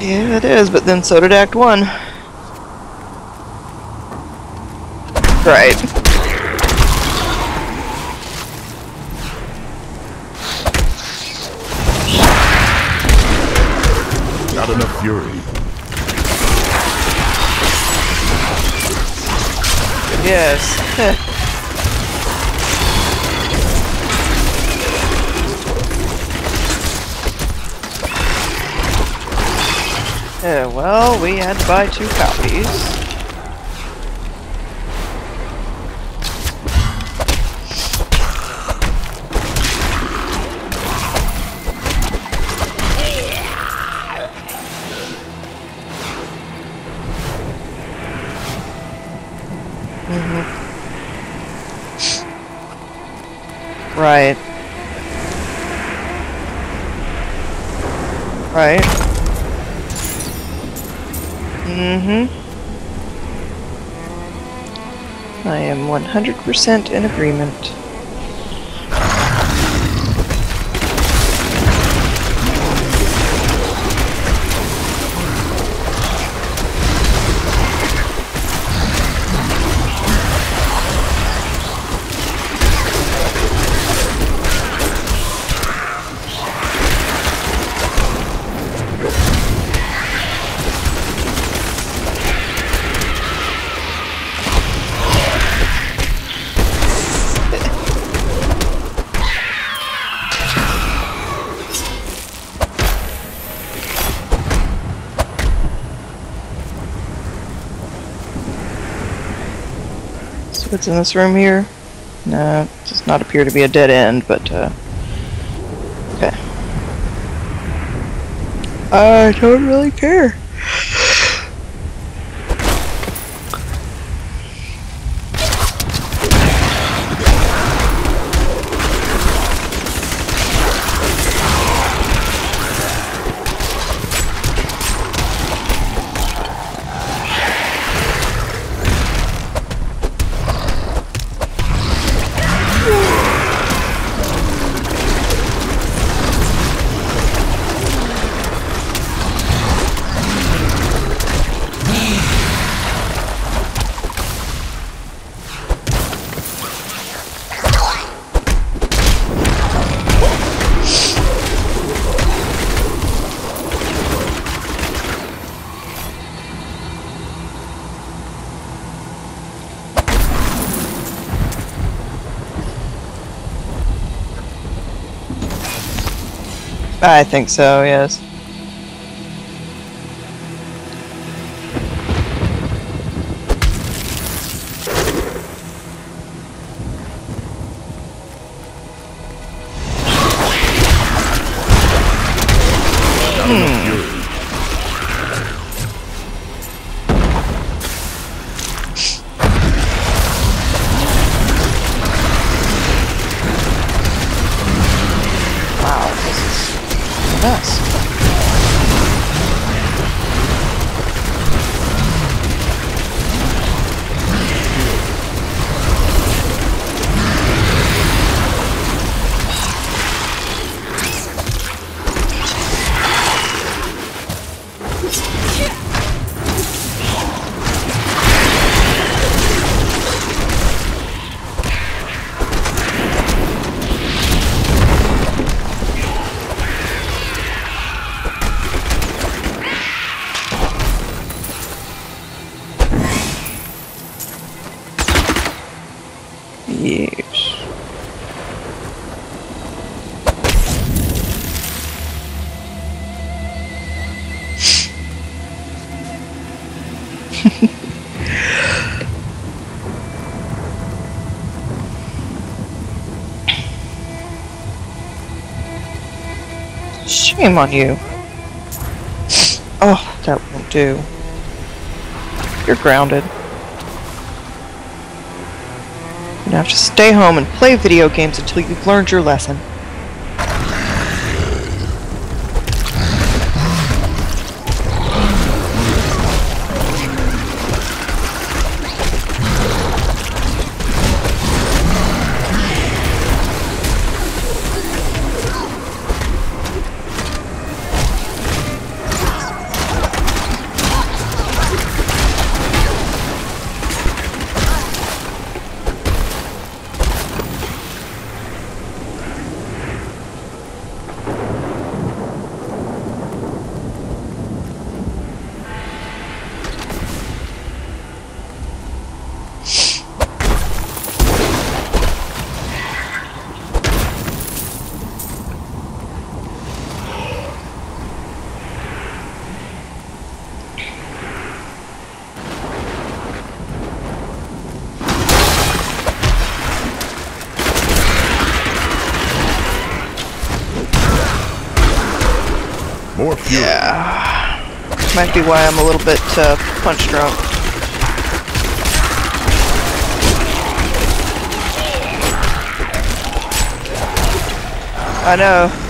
Yeah, it is, but then so did Act 1. Right. Not enough fury. Yes. Yeah, well, we had to buy two copies. Mm-hmm. Right. Right. Mm-hmm. I am 100% in agreement. So what's in this room here? No, it does not appear to be a dead end, but uh Okay. I don't really care. I think so, yes. Shame on you. Oh, that won't do. You're grounded. You have to stay home and play video games until you've learned your lesson. More fury. Yeah. Might be why I'm a little bit uh, punch drunk. I know.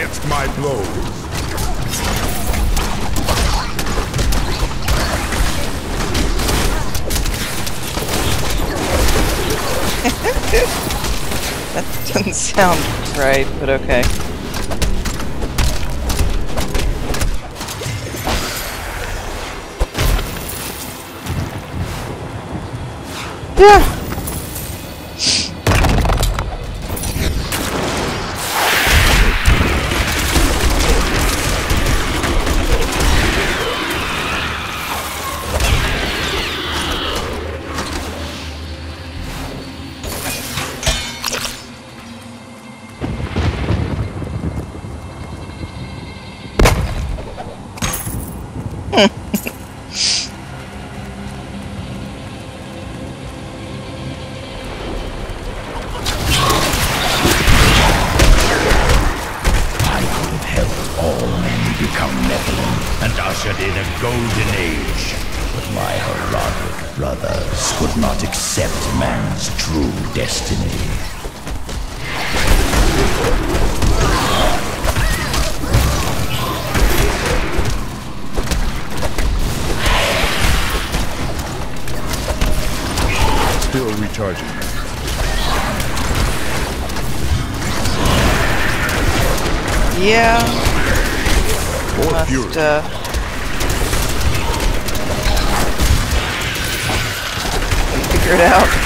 Against my blows. That doesn't sound right, but okay. Yeah. Still recharging. Yeah. More fury. Must, uh... Figure it out.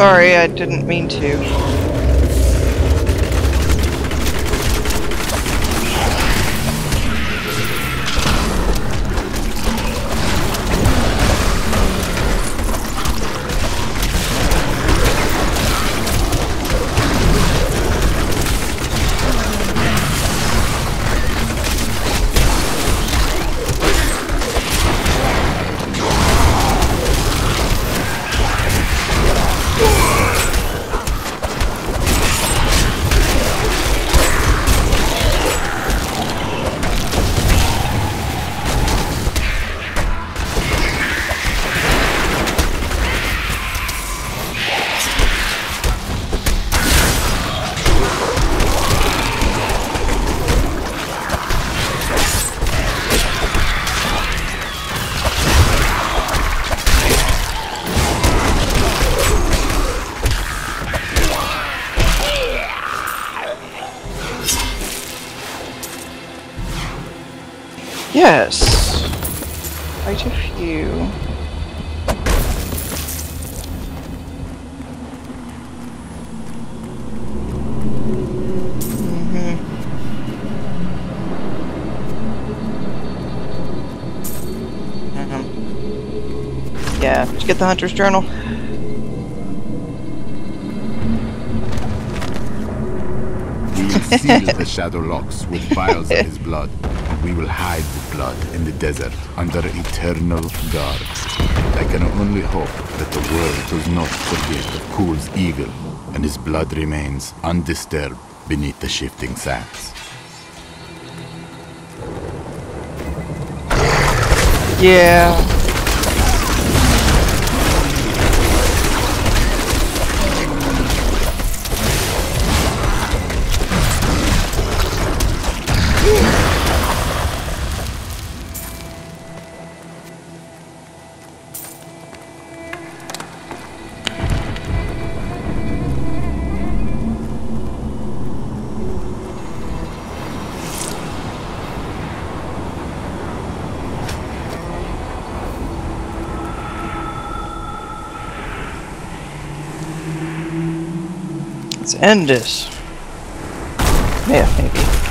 Sorry, I didn't mean to. Yes. Quite a few. Mhm. Yeah, did you get the Hunter's Journal? We will seal the Shadow Locks with vials of his blood, and we will hide the blood in the desert under eternal guard. I can only hope that the world does not forget of Kulle's eagle, and his blood remains undisturbed beneath the shifting sands. Yeah. Let's end this. Yeah, maybe.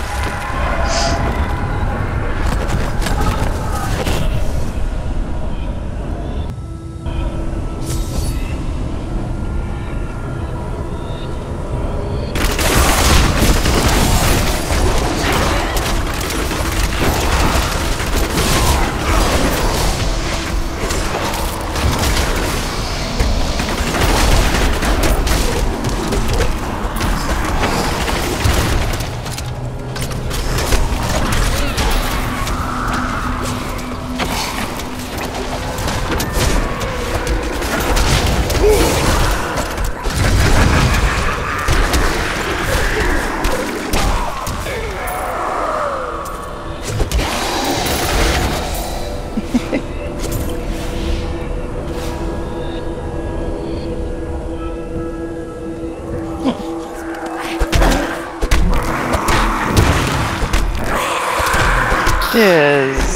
Is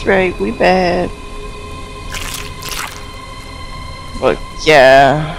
That's right, we bad. But yeah.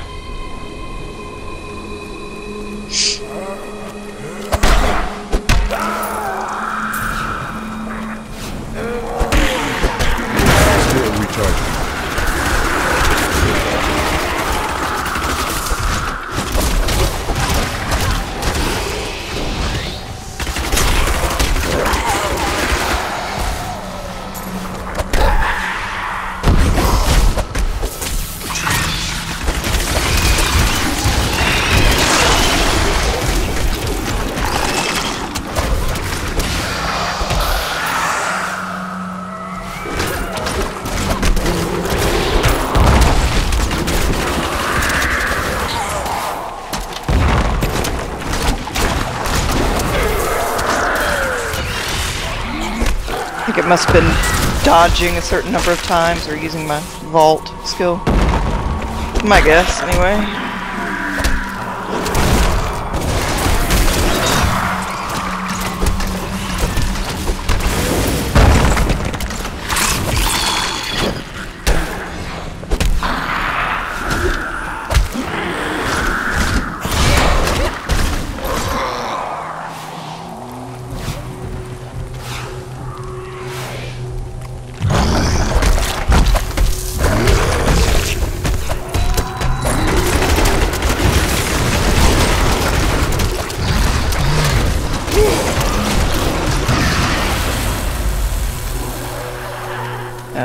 Must have been dodging a certain number of times or using my vault skill. My guess, anyway.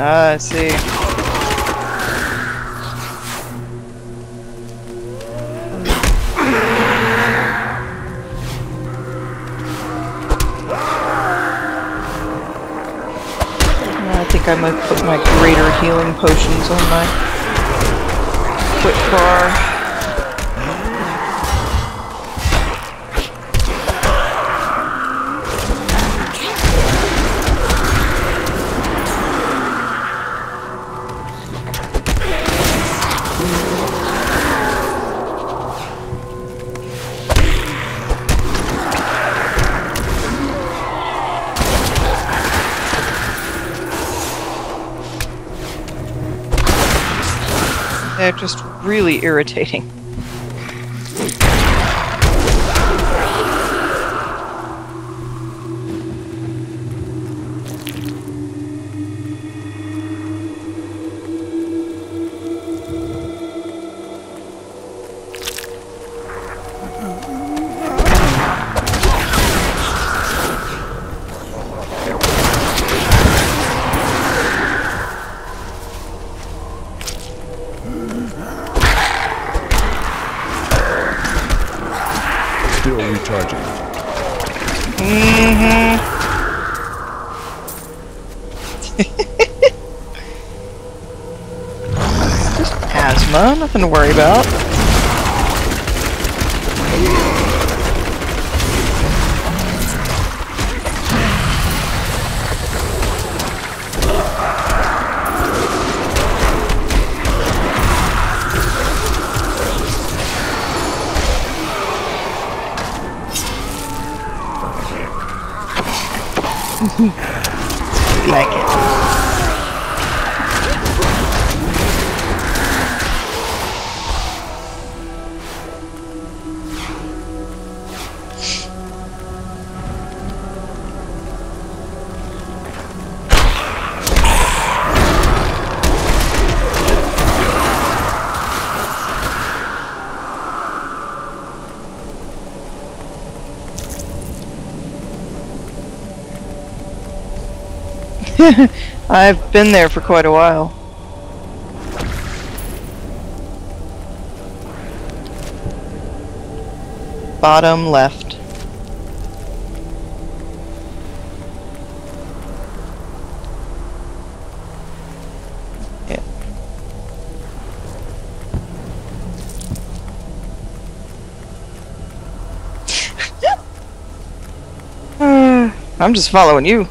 Ah, I see. I think I might put my greater healing potions on my quick bar. They're just really irritating. Still recharging. Mm-hmm. Asthma, nothing to worry about. like it. I've been there for quite a while. Bottom left. Yeah. I'm just following you.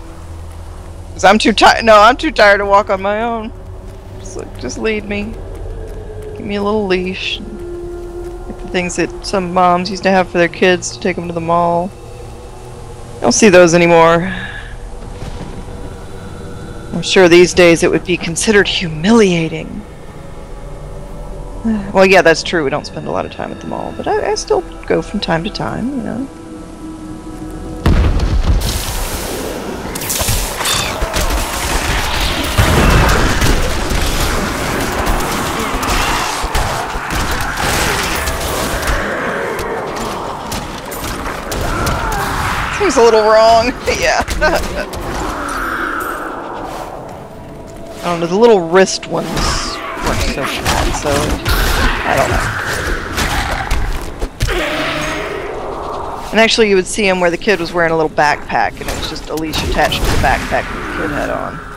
Cause I'm too tired. No, I'm too tired to walk on my own. Just, like, just lead me. Give me a little leash. Like the things that some moms used to have for their kids to take them to the mall. I Don't see those anymore. I'm sure these days it would be considered humiliating. Well, yeah, that's true. We don't spend a lot of time at the mall, but I, I still go from time to time, you know. Seems a little wrong. yeah. I don't know, the little wrist ones weren't so bad, so I don't know. And actually you would see him where the kid was wearing a little backpack and it was just a leash attached to the backpack that the kid had on.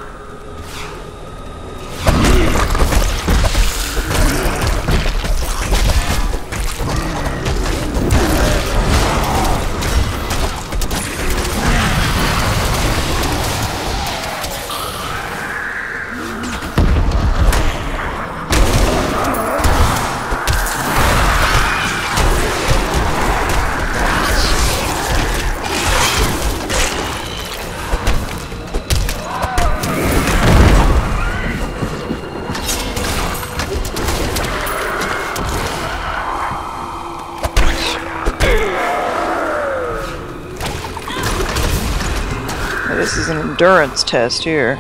Endurance test here.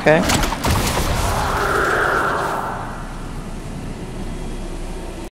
Okay.